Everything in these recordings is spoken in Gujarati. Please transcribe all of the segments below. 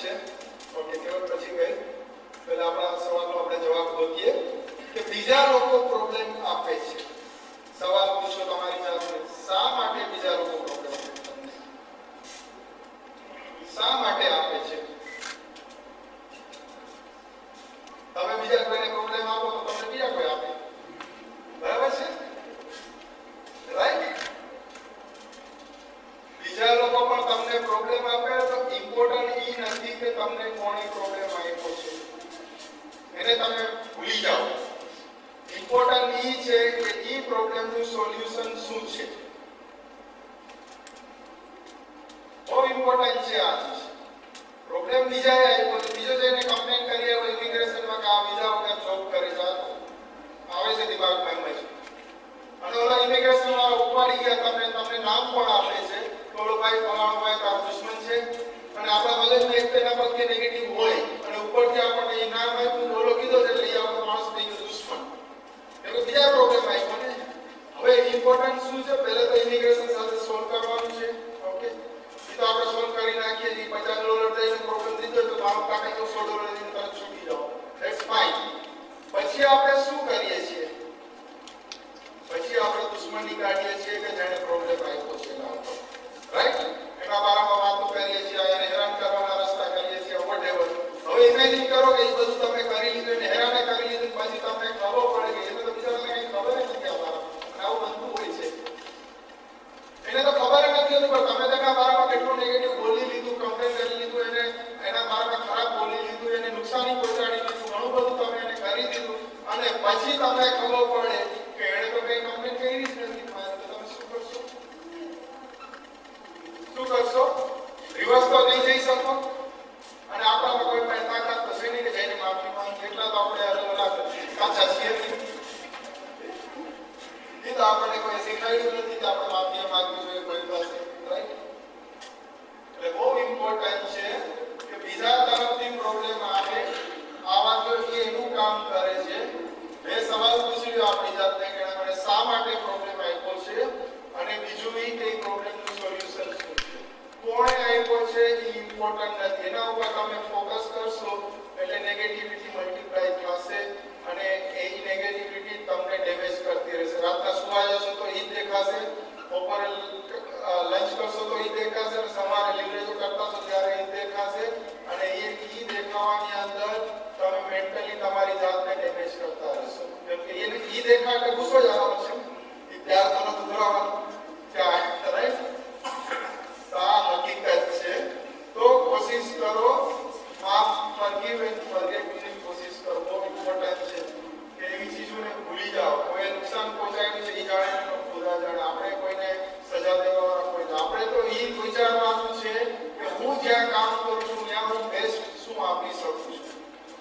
છે. ઓકે કહેવત પછી ગઈ પહેલા આપણા સવાલનો આપણે જવાબ ગોતીએ કે બીજા લોકો પ્રોબ્લેમ આપે છે સવાલ પૂછો તમારી જાતને શા માટે બીજા લોકો પ્રોબ્લેમ આપે તમને શા માટે આપે છે તમે બીજા કોઈને પ્રોબ્લેમ આપો તો તમને બીજા કોઈ આપે બરાબર છે રાઈટ બીજા લોકો પણ તમને પ્રોબ્લેમ આપે તો ઇમ્પોર્ટન્ટ ઈ નથી કે તમને પ્રોબ્લેમ આવ્યો છે એને તમે ભૂલી જાઓ. ઇમ્પોર્ટન્ટ ઈ છે કે ઈ પ્રોબ્લેમનું સોલ્યુશન શું છે? બહુ ઇમ્પોર્ટન્ટ છે આ. પ્રોબ્લેમ બીજા આપ્યો તો બીજો જઈને કમ્પ્લેન કરીએ આવ્યો ઇમિગ્રેશનમાં કે આ વિઝા વગર જોબ કરે આ આવે છે ડિપાર્ટમેન્ટમાં જ. અને ઓલા ઇમિગ્રેશન વાળા ઉપાડી ગયા તમને. તમને નામ પણ આપે છે. કે ઓલો ભાઈ, ફલાણો ભાઈ તારો દુશ્મન છે. અને આપણા મગજમાં એક તેના પ્રત્યે નેગેટિવ હોય અને ઉપરથી આપણને એ નામ આપ્યું ઓલો કીધો છે એટલે એ આપણો માણસ થઈ ગયો દુશ્મન એટલે બીજા પ્રોબ્લેમ આવ્યો ને હવે ઇમ્પોર્ટન્ટ શું છે પહેલા તો ઇમિગ્રેશન સાથે સોલ્વ કરવાનું છે ઓકે એ તો આપણે સોલ્વ કરી નાખીએ છીએ પચાસ ડોલર દઈને પ્રોબ્લેમ પછી આપણે શું કરીએ છીએ? પછી આપણે દુશ્મની કાઢીએ છીએ કે જેને પ્રોબ્લેમ આપ્યો છે રાઈટ એના બારામાં વાતો કરીએ છીએ હેરાન કરવાના રસ્તા કરીએ છીએ વોટેવર હવે કરો એ બધું તમે કરી લીધું ને હેરાને કરી લીધું પછી તમને ખબર પડે કે એને તો બિચારાને કંઈ ખબર જ નથી આ બારામાં આવું બનતું હોય છે એને તો ખબર જ નથી હોતી પણ તમે તેના બારામાં કેટલું નેગેટિવ બોલી લીધું કમ્પ્લેન કરી લીધું એને એના બારામાં ખરાબ બોલી લીધું એને નુકસાની પહોંચાડી દીધું ઘણું બધું તમે એને કરી દીધું અને પછી તમને ખબર પડે કે એણે તો કઈ કમ્પ્લેન કરી જ નથી મારે તો તમે શું કરશો શું કરશો રિવર્સ તો નહીં જઈ શકો અને આપણામાં કોઈ પાસે તાકાત તો છે નહીં કે જઈને માફી માંગી એટલા તો આપણે ઓલા કાચા છીએ નહીં એ તો આપણને કોઈ શીખવાડ્યું નથી કે આપણે માફી માંગવી જોઈએ કોઈ પાસે રાઈટ એટલે બહુ ઇમ્પોર્ટન્ટ છે કે બીજા તરફથી પ્રોબ્લેમ આવે આવા તો એ એનું કામ કરે છે બે સવાલ પૂછી લ્યો આપણી જાતને કે એણે મને શા માટે પ્રોબ્લેમ આપ્યો છે અને બીજું એ કે પ્રોબ્લેમનું સોલ્યુશન શું છે કોણે આપ્યો છે એ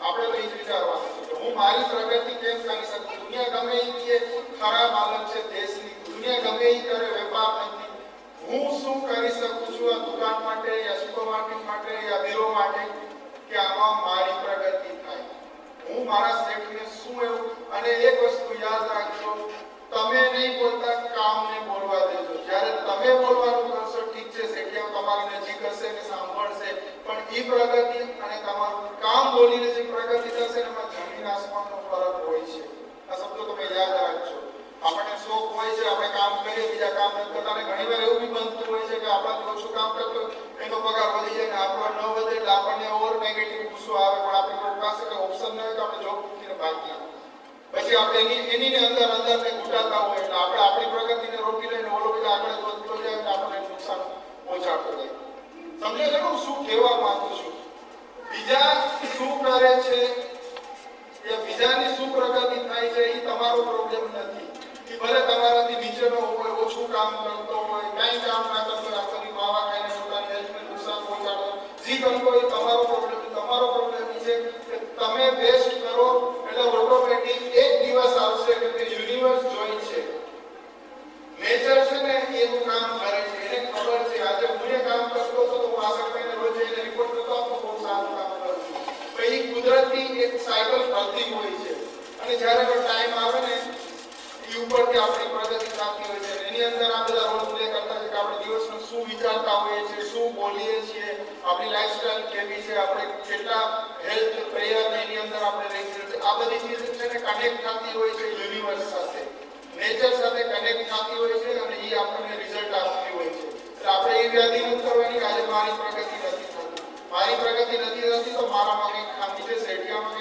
આપણે તો એ જ વિચારવાનું છે કે હું મારી પ્રગતિ કેમ કરી શકું? દુનિયા ગમે એ કે, ખરાબ હાલત છે દેશની. દુનિયા ગમે એ કરે, વેપાર નથી. હું શું કરી શકું છું આ દુકાન માટે યા સુપરમાર્કેટ માટે યા બીરો માટે કે આમાં મારી પ્રગતિ થાય? હું મારા શેઠને શું એવું? અને એક વસ્તુ યાદ રાખજો, તમે નહીં બોલતા કામને બોલવા દેજો. જ્યારે તમે બોલવાનું કરશો, ઠીક છે, શેઠિયા તમારી નજીક હશે ને સાંભળશે. પણ એ પ્રગતિ અને તમારું કામ બોલીને જે પ્રગતિ થશે ને એમાં જમીન આસમાનનો ફરક હોય છે આ શબ્દો તમે યાદ રાખજો આપણને શોખ હોય છે આપણે કામ કરીએ બીજા કામ નથી કરતા અને ઘણીવાર એવું બી બનતું હોય છે કે આપણાથી ઓછું કામ કરતો હોય, એનો પગાર વધી જાય ને આપણો ન વધે એટલે આપણને ઓર નેગેટિવ ગુસ્સો આવે પણ આપણે કોઈ પાસે કોઈ ઓપ્શન ન હોય તો આપણે જોબ મૂકીને ભાગીએ પછી આપણે એની એની અંદર અંદર ને ઘૂંટાતા હોય એટલે આપણે આપણી પ્રગતિને રોકી લઈને ઓલો બીજા આગળ વધતો જાય એટલે આપણને નુકસાન પહોંચાડતો જાય. તમને હું શું કહેવા માંગુ છું. બીજા શું કરે છે કે બીજાની શું પ્રગતિ થાય છે, એ તમારો પ્રોબ્લેમ નથી. એ ભલે તમારાથી નીચેનો હોય, ઓછું કામ કરતો હોય, કાંઈ કામ ના કરતો હોય માવા ખાઈને પોતાની હેલ્થને નુકસાન પહોંચાડો જે કરતો એ તમારો પ્રોબ્લેમ એ છે કે તમે બેસ્ટ કરો એટલે ઓટોમેટિક એક દિવસ આવશે કે તે યુનિવર્સ જોઈ છે નેચર છે ને એનું કામ કરે છે એને ખબર છે આજે હું એ કામ કરતો હતો તો હું આશા કરીને રોજ એને રિપોર્ટ કરતો હતો બહુ સારું કામ કરું છું તો એ કુદરતી એક સાયકલ ફરતી હોય છે અને જ્યારે પણ ટાઈમ આવે ને એ ઉપરથી આપણી પ્રગતિ થતી હોય છે. એની અંદર આ બધા રોલ પ્લે કરતા છે કે આપણે દિવસમાં શું વિચારતા હોઈએ છીએ, શું બોલીએ છીએ, આપણી લાઈફસ્ટાઈલ કેવી છે, આપણે કેટલા હેલ્થ પ્રેયર એની અંદર આપણે રહીએ છીએ. આ બધી ચીજ છે ને કનેક્ટ થતી હોય છે યુનિવર્સ સાથે. નેચર સાથે કનેક્ટ થતી હોય છે અને એ આપણને રિઝલ્ટ આપતી હોય છે. એટલે આપણે એ વ્યાધિ નથી કરવાની આજે મારી પ્રગતિ નથી થતી. મારી પ્રગતિ નથી થતી તો મારામાં કંઈક ખામી છે, શેઠિયામાં